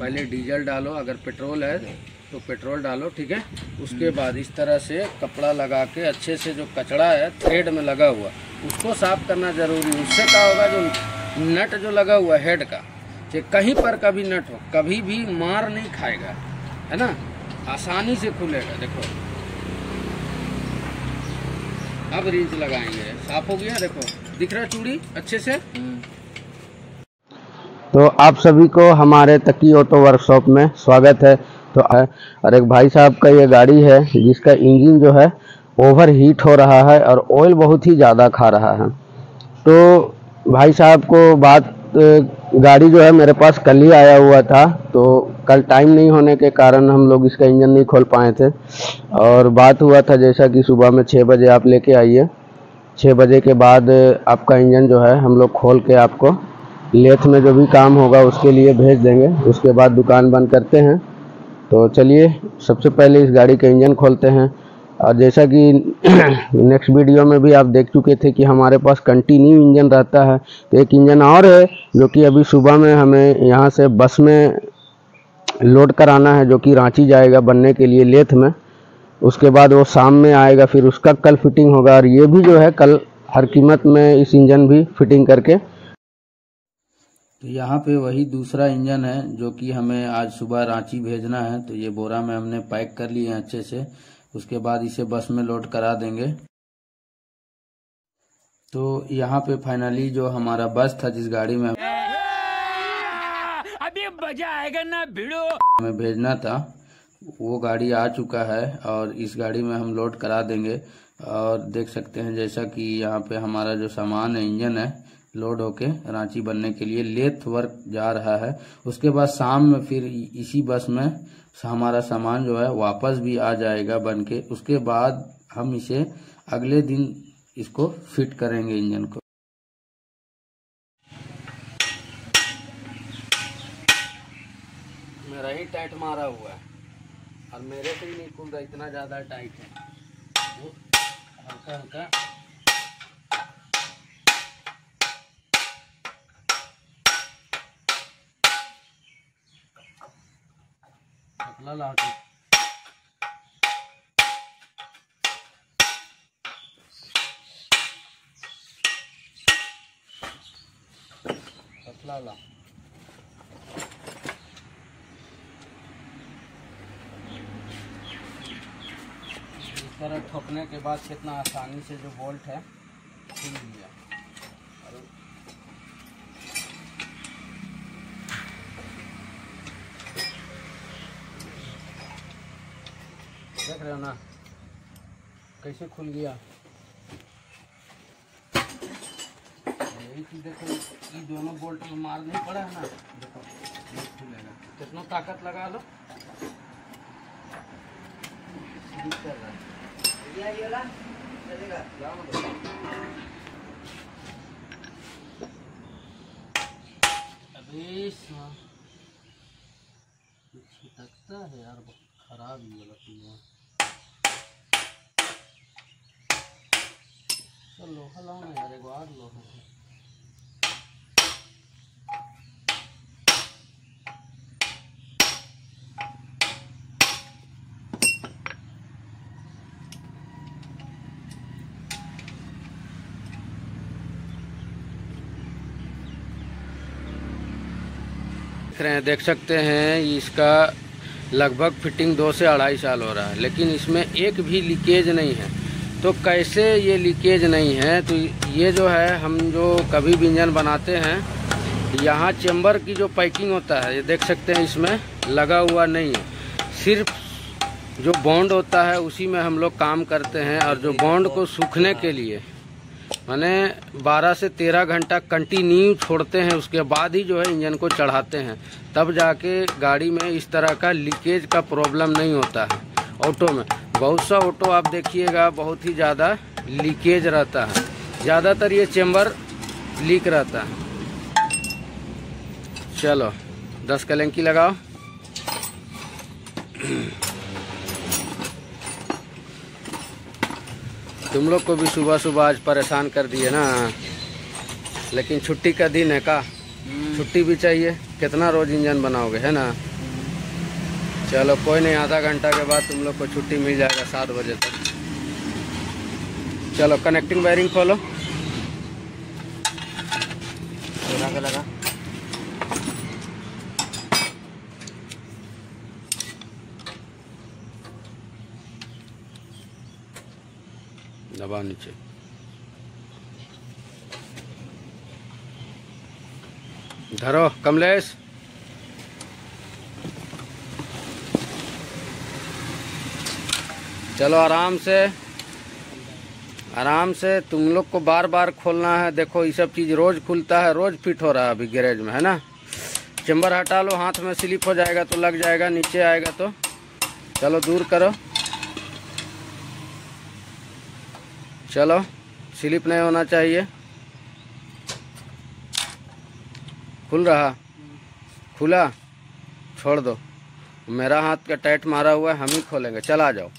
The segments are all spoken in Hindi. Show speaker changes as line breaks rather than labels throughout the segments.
पहले डीजल डालो, अगर पेट्रोल है तो पेट्रोल डालो, ठीक है? उसके बाद इस तरह से कपड़ा लगा के, अच्छे से जो कचड़ा है, थ्रेड में लगा हुआ, उसको साफ़ करना ज़रूरी है। उससे क्या होगा, जो नट जो लगा हुआ हेड का कहीं पर कभी नट हो, कभी भी मार नहीं खाएगा, है ना? आसानी से खुलेगा, देखो। अब रिंच लगाएँगे। साफ़ हो गया, देखो। दिख रहा चूड़ी? अच्छे से?
तो आप सभी को हमारे तकी ऑटो वर्कशॉप में स्वागत है। तो और एक भाई साहब का ये गाड़ी है, जिसका इंजन जो है ओवर हीट हो रहा है और ऑयल बहुत ही ज़्यादा खा रहा है। तो भाई साहब को बात गाड़ी जो है मेरे पास कल ही आया हुआ था तो कल टाइम नहीं होने के कारण हम लोग इसका इंजन नहीं खोल पाए थे। और बात हुआ था जैसा कि सुबह में छः बजे आप लेके आइए। छः बजे के बाद आपका इंजन जो है, हम लोग खोल के आपको लेथ में जो भी काम होगा उसके लिए भेज देंगे। उसके बाद दुकान बंद करते हैं। तो चलिए, सबसे पहले इस गाड़ी का इंजन खोलते हैं। और जैसा कि नेक्स्ट वीडियो में भी आप देख चुके थे कि हमारे पास कंटिन्यू इंजन रहता है। तो एक इंजन और है, जो कि अभी सुबह में हमें यहाँ से बस में लोड कराना है, जो कि रांची जाएगा बनने के लिए लेथ में। उसके बाद वो शाम में आएगा, फिर उसका कल फिटिंग होगा। और ये भी जो है, कल हर कीमत में इस इंजन भी फिटिंग करके
तो यहाँ पे वही दूसरा इंजन है जो कि हमें आज सुबह रांची भेजना है। तो ये बोरा में हमने पैक कर लिए हैं अच्छे से। उसके बाद इसे बस में लोड करा देंगे। तो यहाँ पे फाइनली जो हमारा बस था जिस गाड़ी में
अभी मज़ा आएगा ना भिड़ो।
हमें भेजना था वो गाड़ी आ चुका है और इस गाड़ी में हम लोड करा देंगे। और देख सकते हैं जैसा कि यहाँ पे हमारा जो सामान है इंजन है लोड होके रांची बनने के लिए लेथ वर्क जा रहा है। उसके बाद शाम में फिर इसी बस में हमारा सामान जो है वापस भी आ जाएगा बन के उसके बाद हम इसे अगले दिन इसको फिट करेंगे इंजन को। मेरा ही टाइट मारा हुआ है और मेरे से ही नहीं खुल रहा, इतना ज़्यादा टाइट है। हल्का हल्का। पतला लाठी पतला ला इस तरह ठोकने के बाद कितना आसानी से जो बोल्ट है खुल गया और देख रहे हो ना कैसे खुल गया? चीज़ देखो, ये दोनों बोल्ट में मार नहीं पड़ा है ना। देखो खुलेगा। कितना ताकत लगा लो। कर रहा है ये छिटकता है यार खराब ही वाला कुआँ लोहा यार लोहा रहे हैं, देख सकते हैं, इसका लगभग फिटिंग दो से अढ़ाई साल हो रहा है, लेकिन इसमें एक भी लीकेज नहीं है। तो कैसे ये लीकेज नहीं है? तो ये जो है, हम जो कभी भी इंजन बनाते हैं, यहाँ चेम्बर की जो पैकिंग होता है, ये देख सकते हैं इसमें, लगा हुआ नहीं है। सिर्फ़ जो बॉन्ड होता है, उसी में हम लोग काम करते हैं, और जो बॉन्ड को सूखने के लिए, माने 12 से 13 घंटा कंटिन्यू छोड़ते हैं, उसके बाद ही जो है इंजन को चढ़ाते हैं। तब जाके गाड़ी में इस तरह का लीकेज का प्रॉब्लम नहीं होता है, ऑटो में। बहुत सा ऑटो आप देखिएगा बहुत ही ज़्यादा लीकेज रहता है। ज़्यादातर ये चेम्बर लीक रहता है। चलो दस कलंकी लगाओ। तुम लोग को भी सुबह सुबह आज परेशान कर दिए ना। लेकिन छुट्टी का दिन है का? छुट्टी भी चाहिए। कितना रोज इंजन बनाओगे है ना? चलो, कोई नहीं, आधा घंटा के बाद तुम लोग को छुट्टी मिल जाएगा सात बजे तक। चलो कनेक्टिंग वायरिंग खोलो।
लगा लगा।
दबा नीचे। धरो, कमलेश। चलो आराम से आराम से तुम लोग को बार बार खोलना है। देखो, ये सब चीज़ रोज खुलता है, रोज फिट हो रहा है अभी गैरेज में, है ना? चेम्बर हटा लो, हाथ में स्लिप हो जाएगा तो लग जाएगा, नीचे आएगा तो। चलो, दूर करो। चलो, स्लिप नहीं होना चाहिए। खुल रहा? खुला? छोड़ दो। मेरा हाथ का टाइट मारा हुआ है, हम ही खोलेंगे। चला जाओ।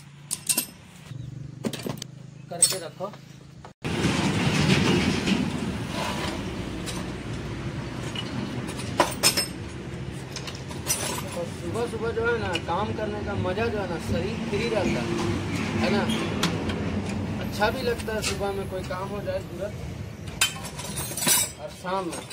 सुबह जो है ना, काम करने का मज़ा जो है ना, शरीर फ्री रहता है है ना? अच्छा भी लगता है सुबह में कोई काम हो जाए तुरंत और शाम में।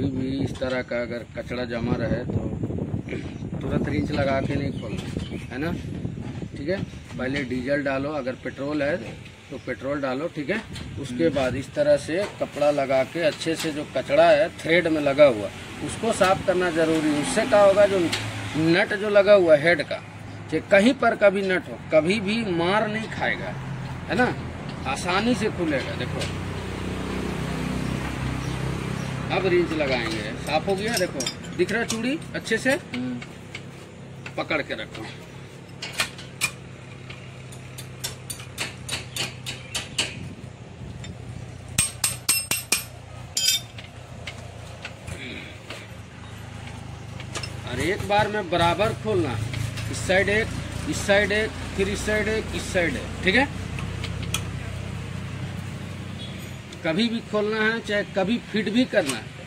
कभी भी इस तरह का अगर कचरा जमा रहे तो तुरंत रिंच लगा के नहीं खोलना है ना? ठीक है? पहले डीजल डालो अगर पेट्रोल है तो पेट्रोल डालो ठीक है? उसके बाद इस तरह से कपड़ा लगा के अच्छे से जो कचड़ा है थ्रेड में लगा हुआ उसको साफ़ करना ज़रूरी है। उससे क्या होगा जो नट जो लगा हुआ है हेड का चाहे कहीं पर कभी नट हो कभी भी मार नहीं खाएगा है ना? आसानी से खुलेगा देखो। अब रिंच लगाएँगे। साफ़ हो गया देखो। दिख रहा चूड़ी? अच्छे से? पकड़ के रखो। और एक बार में बराबर खोलना। इस साइड एक इस साइड एक फिर इस साइड एक इस साइड एक। ठीक है? कभी भी खोलना है, चाहे कभी फिट भी करना है।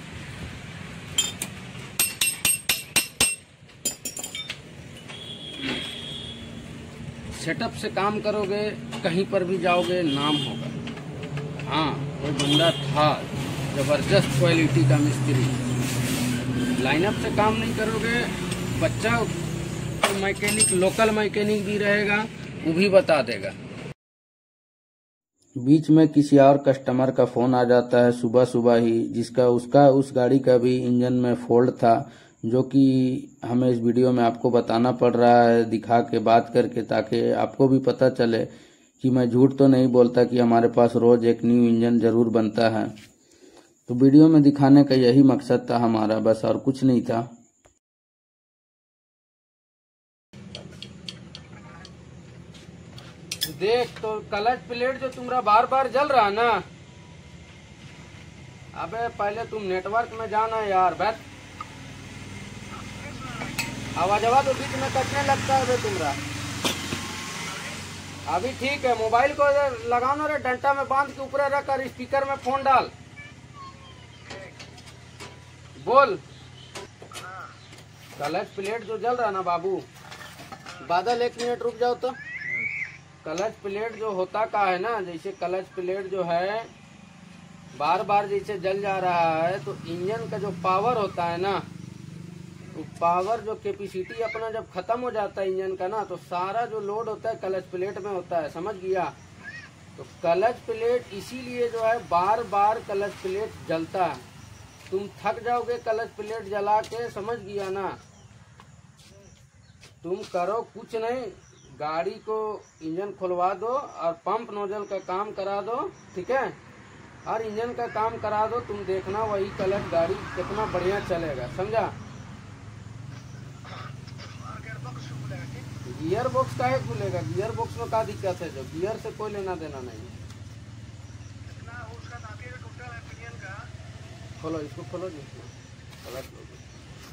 सेटअप से काम करोगे, कहीं पर भी जाओगे, नाम होगा। हाँ कोई बंदा था, ज़बरदस्त क्वालिटी का मिस्त्री। लाइनअप से काम नहीं करोगे, बच्चा मैकेनिक लोकल मैकेनिक भी रहेगा, वो भी बता देगा। बीच में किसी और कस्टमर का फ़ोन आ जाता है सुबह सुबह ही, जिसका, उसका, उस गाड़ी का भी इंजन में फोल्ड था, जो कि हमें इस वीडियो में आपको बताना पड़ रहा है, दिखा के, बात करके, ताकि आपको भी पता चले कि मैं झूठ तो नहीं बोलता कि हमारे पास रोज एक न्यू इंजन ज़रूर बनता है। तो वीडियो में दिखाने का यही मकसद था हमारा, बस और कुछ नहीं था। देख तो कलच प्लेट जो तुम्हारा बार बार जल रहा ना। अबे, पहले तुम नेटवर्क में जाना यार बैठ आवाज़ आवाज़ तो बीच में कटने लगता है तुम्हारा अभी ठीक है, मोबाइल को लगाओ ना रे डंटा में बाँध के ऊपर रख कर स्पीकर में फ़ोन डाल। बोल। कलच प्लेट जो जल रहा ना बाबू, बादल एक मिनट रुक जाओ तो। कलच प्लेट जो होता का है ना, जैसे कलच प्लेट जो है बार बार जैसे जल जा रहा है तो इंजन का जो पावर होता है ना तो पावर जो कैपेसिटी अपना जब खत्म हो जाता है इंजन का ना तो सारा जो लोड होता है क्लच प्लेट में होता है, समझ गया? तो क्लच प्लेट इसीलिए जो है बार बार क्लच प्लेट जलता है। तुम थक जाओगे क्लच प्लेट जला के, समझ गया ना? तुम करो कुछ नहीं गाड़ी को इंजन खुलवा दो और पंप नोजल का काम करा दो, ठीक है? और इंजन का काम करा दो, तुम देखना वही कलर गाड़ी कितना बढ़िया चलेगा, समझा? गियर बॉक्स का है खुलेगा। गियर बॉक्स में का दिक्कत है जो? गियर से कोई लेना देना नहीं। है खोलो, इसको खोलो जी।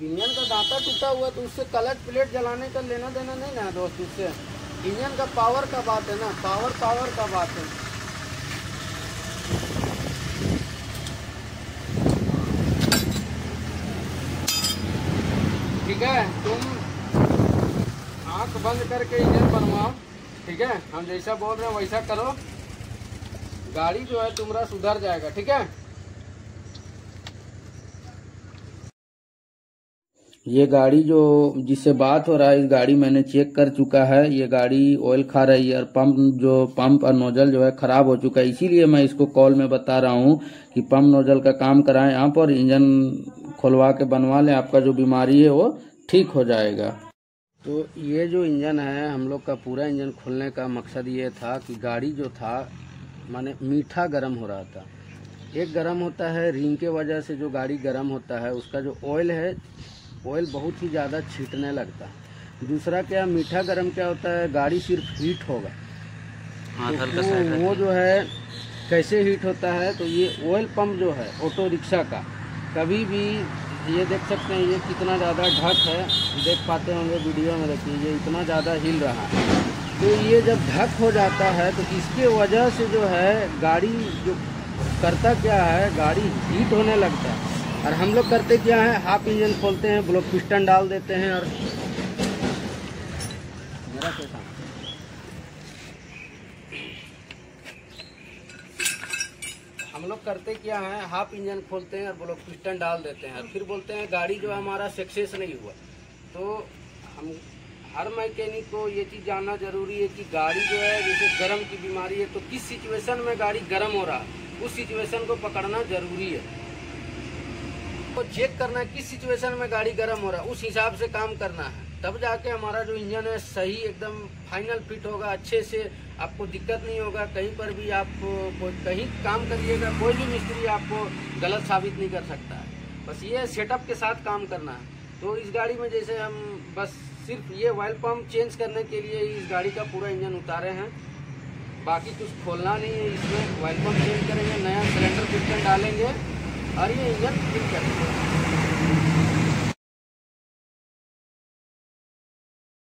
इंजन का दांता टूटा हुआ तो उससे क्लच प्लेट जलाने का लेना देना नहीं ना दोस्त, उससे। इंजन का पावर का बात है ना पावर पावर का बात है। ठीक है, तुम आँख बंद करके इंजन बनवाओ, ठीक है? हम जैसा बोल रहे हैं वैसा करो। गाड़ी जो है तुम्हारा सुधर जाएगा, ठीक है? ये गाड़ी जो जिससे बात हो रहा है, इस गाड़ी मैंने चेक कर चुका है। ये गाड़ी ऑयल खा रही है और पंप जो पंप और नोजल जो है खराब हो चुका है। इसीलिए मैं इसको कॉल में बता रहा हूँ कि पंप नोजल का काम कराएँ आप और इंजन खुलवा के बनवा लें। आपका जो बीमारी है वो ठीक हो जाएगा। तो ये जो इंजन है, हम लोग का पूरा इंजन खोलने का मकसद ये था कि गाड़ी जो था, माने मीठा गर्म हो रहा था। एक गर्म होता है रिंग के वजह से जो गाड़ी गर्म होता है, उसका जो ऑयल है ऑयल बहुत ही ज़्यादा छीटने लगता। है दूसरा क्या मीठा गर्म क्या होता है? गाड़ी सिर्फ़ हीट होगा।
हाँ,
तो वो, वो जो है कैसे हीट होता है? तो ये ऑयल पंप जो है ऑटो रिक्शा का कभी भी ये देख सकते हैं ये कितना ज़्यादा ढक है। देख पाते होंगे वीडियो में देखिए ये इतना ज़्यादा हिल रहा है। तो ये जब ढक हो जाता है तो इसके वजह से जो है गाड़ी जो करता क्या है गाड़ी हीट होने लगता है। और हम लोग करते क्या है? हाफ़ इंजन खोलते हैं ब्लॉक पिस्टन डाल देते हैं और मेरा कैसा हम लोग करते क्या है? हाफ़ इंजन खोलते हैं और ब्लॉक पिस्टन डाल देते हैं। और फिर बोलते हैं, गाड़ी जो हमारा सक्सेस नहीं हुआ। तो हम, हर मैकेनिक को ये चीज़ जानना ज़रूरी है कि गाड़ी जो है, जैसे गर्म की बीमारी है तो किस सिचुएशन में गाड़ी गर्म हो रहा है? उस सिचुएशन को पकड़ना ज़रूरी है। तो चेक करना है किस सिचुएशन में गाड़ी गर्म हो रहा है, उस हिसाब से काम करना है। तब जाके हमारा जो इंजन है सही एकदम फाइनल फिट होगा, अच्छे से आपको दिक्कत नहीं होगा, कहीं पर भी आप कहीं काम करिएगा, कोई भी मिस्त्री आपको गलत साबित नहीं कर सकता बस ये सेटअप के साथ काम करना है। तो इस गाड़ी में जैसे हम बस सिर्फ़ ये ऑयल पम्प चेंज करने के लिए इस गाड़ी का पूरा इंजन उतारे हैं। बाकी कुछ खोलना नहीं है इसमें ऑयल पम्प चेंज करेंगे, नया सिलेंडर पिस्टन डालेंगे। और ये करेंगे